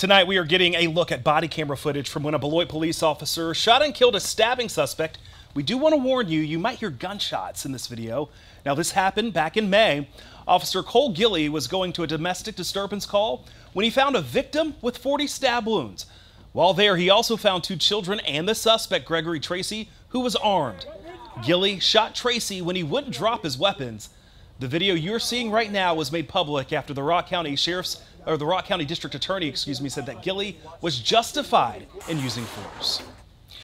Tonight, we are getting a look at body camera footage from when a Beloit police officer shot and killed a stabbing suspect. We do want to warn you, you might hear gunshots in this video. Now, this happened back in May. Officer Cole Gilly was going to a domestic disturbance call when he found a victim with 40 stab wounds. While there, he also found two children and the suspect, Gregory Tracy, who was armed. Gilly shot Tracy when he wouldn't drop his weapons. The video you're seeing right now was made public after the Rock County Sheriff's or the Rock County District Attorney, excuse me, said that Gilly was justified in using force.